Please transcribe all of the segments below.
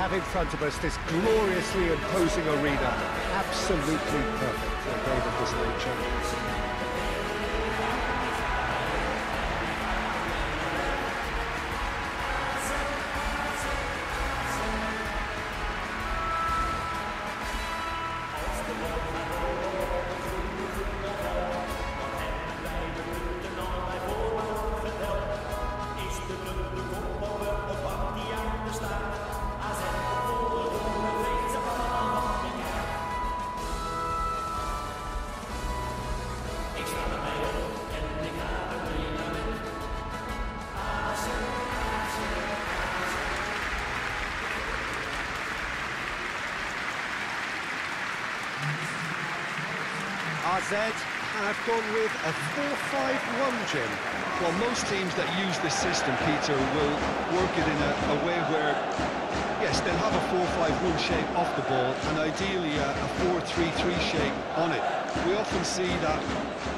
Have in front of us this gloriously imposing arena. Absolutely perfect for a game of this nature. AZ have gone with a 4-5-1, Jim. Well, most teams that use this system, Peter, will work it in a, a way where, yes, they'll have a 4-5-1 shape off the ball and ideally a 4-3-3 shape on it. We often see that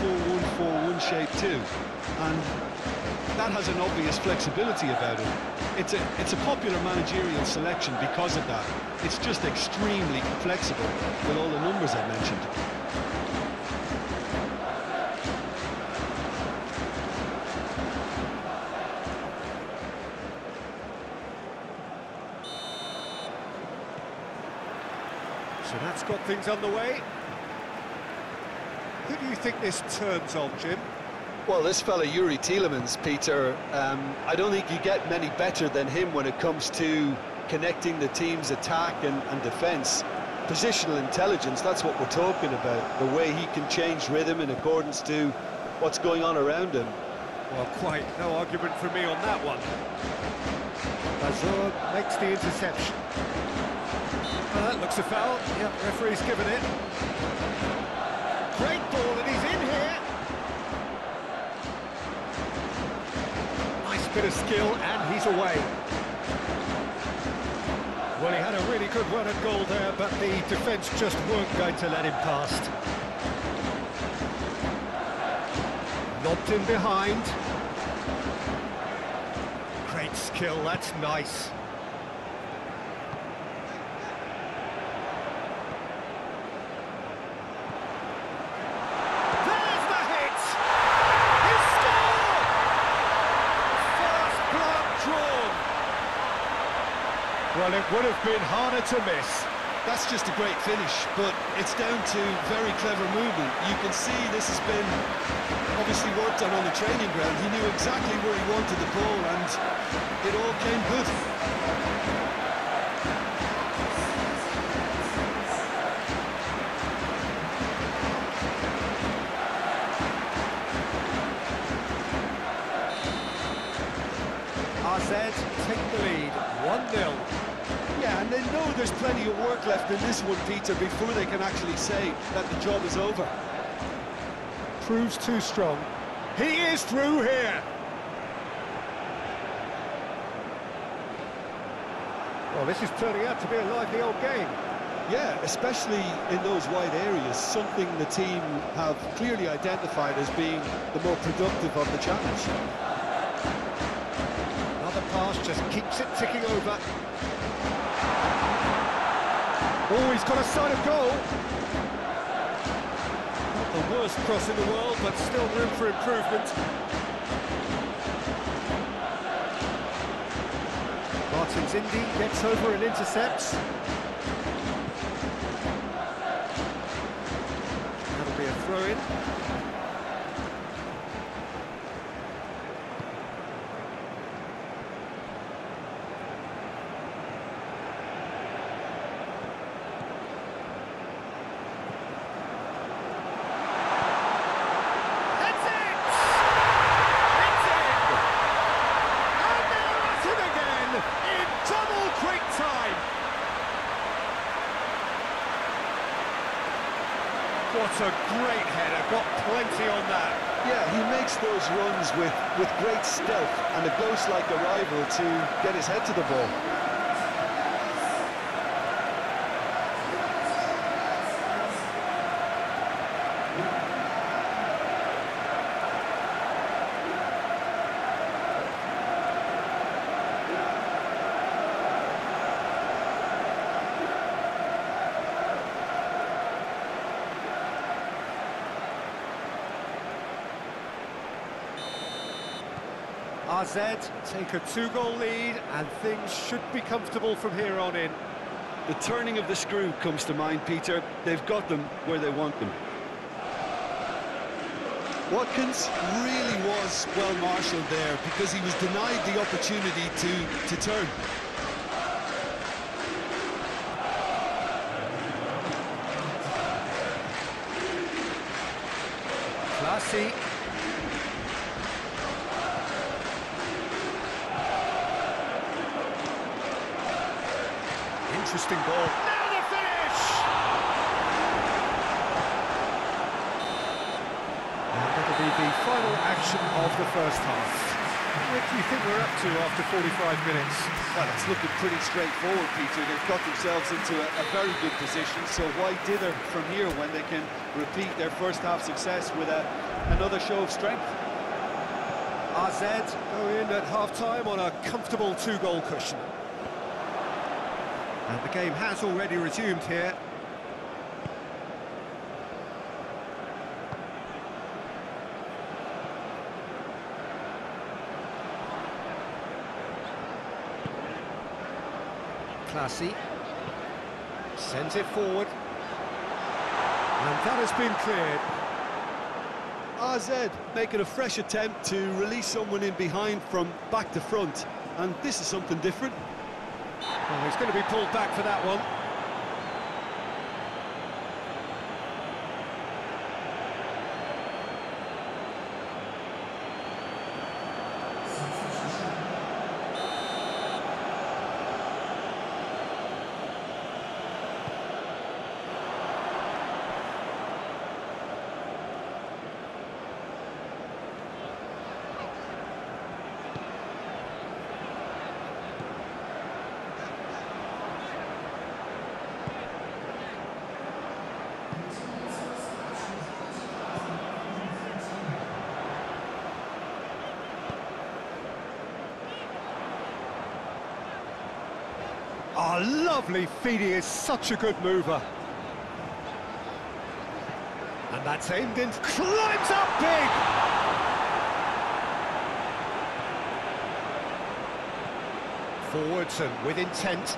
4-1-4-1 shape too, and that has an obvious flexibility about it. It's a, it's a popular managerial selection because of that. It's just extremely flexible with all the numbers I mentioned. So that's got things underway. Who do you think this turns on, Jim? Well, this fella, Youri Tielemans, Peter, um, I don't think you get many better than him when it comes to connecting the team's attack and, and defence. Positional intelligence, that's what we're talking about. The way he can change rhythm in accordance to what's going on around him. Well, quite no argument for me on that one. Bazoer makes the interception. That looks a foul. Yep, referee's given it. Great ball, and he's in here. Nice bit of skill, and he's away. Well, he had a really good run at goal there, but the defence just weren't going to let him past. Lobbed in behind. Great skill, that's nice. There's the hit! He scored! First blood drawn. Well, it would have been harder to miss. That's just a great finish, but it's down to very clever movement. You can see this has been obviously worked on on the training ground. He knew exactly where he wanted the ball, and it all came good. AZ take the lead, 1-0. Yeah, and they know there's plenty of work left in this one, Peter, before they can actually say that the job is over. Proves too strong. He is through here. Well, this is turning out to be a lively old game. Yeah, especially in those wide areas, something the team have clearly identified as being the more productive of the challenge. Another pass just keeps it ticking over. Oh, he's got a sight of goal. Not the worst cross in the world, but still room for improvement. Martins Indi gets over and intercepts. That'll be a throw-in. That's it! It's in! And they're at it again in double quick time! What a great header, got plenty on that. Yeah, he makes those runs with, with great stealth and a ghost-like arrival to get his head to the ball. AZ take a two-goal lead and things should be comfortable from here on in. The turning of the screw comes to mind, Peter. They've got them where they want them. Watkins really was well marshalled there because he was denied the opportunity to, to turn. Classy. Interesting ball. Now the finish! And that'll be the final action of the first half. What do you think we're up to after 45 minutes? Well, it's looking pretty straightforward, Peter. They've got themselves into a, a very good position, so why dither from here when they can repeat their first half success with a, another show of strength? AZ go in at half-time on a comfortable two-goal cushion. And the game has already resumed here. Classy. Sends it forward. And that has been cleared. AZ making a fresh attempt to release someone in behind from back to front, and this is something different. Oh, he's going to be pulled back for that one. Oh, lovely feed, he is such a good mover. And that's aimed in, climbs up big! Forwards and with intent.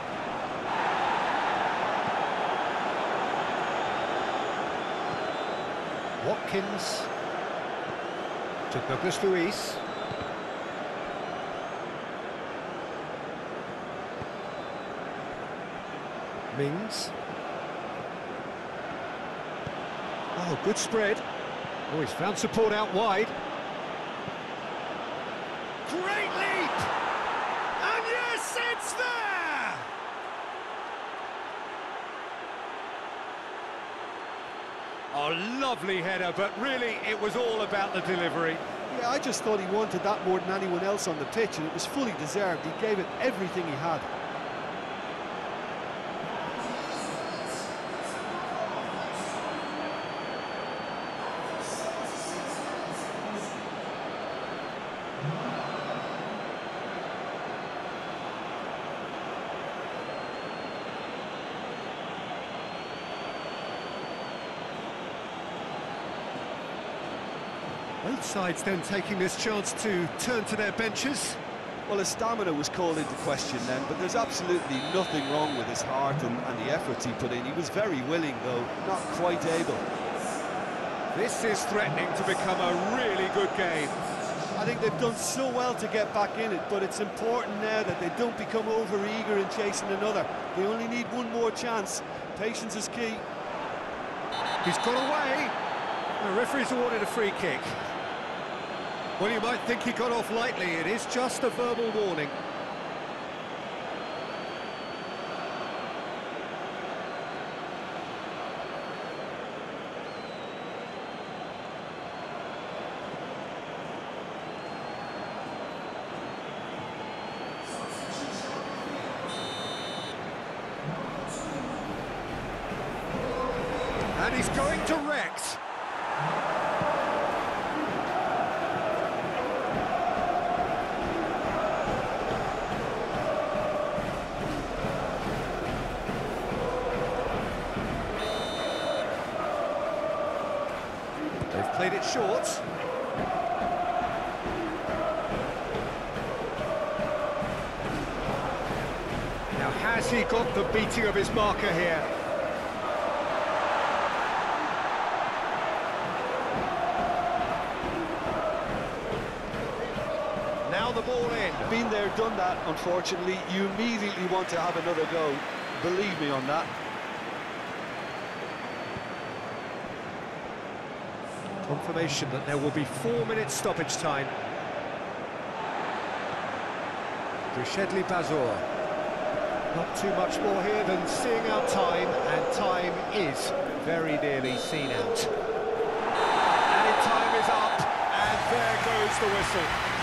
Watkins to Douglas Luiz. Mings. Oh, good spread. Oh, he's found support out wide. Great leap! And yes, it's there! Oh, lovely header, but really it was all about the delivery. Yeah, I just thought he wanted that more than anyone else on the pitch, and it was fully deserved. He gave it everything he had. Sides then taking this chance to turn to their benches. Well, his stamina was called into question then, but there's absolutely nothing wrong with his heart and, and the effort he put in. He was very willing, though, not quite able. This is threatening to become a really good game. I think they've done so well to get back in it, but it's important now that they don't become over-eager in chasing another. They only need one more chance. Patience is key. He's got away. The referee's awarded a free kick. Well, you might think he got off lightly. It is just a verbal warning. And he's going to Rex. Played it short. Now, has he got the beating of his marker here? Now the ball in. Been there, done that, unfortunately. You immediately want to have another go. Believe me on that. Confirmation that there will be four minutes stoppage time. Riechedly Bazoer. Not too much more here than seeing out time, and time is very nearly seen out. And time is up, and there goes the whistle.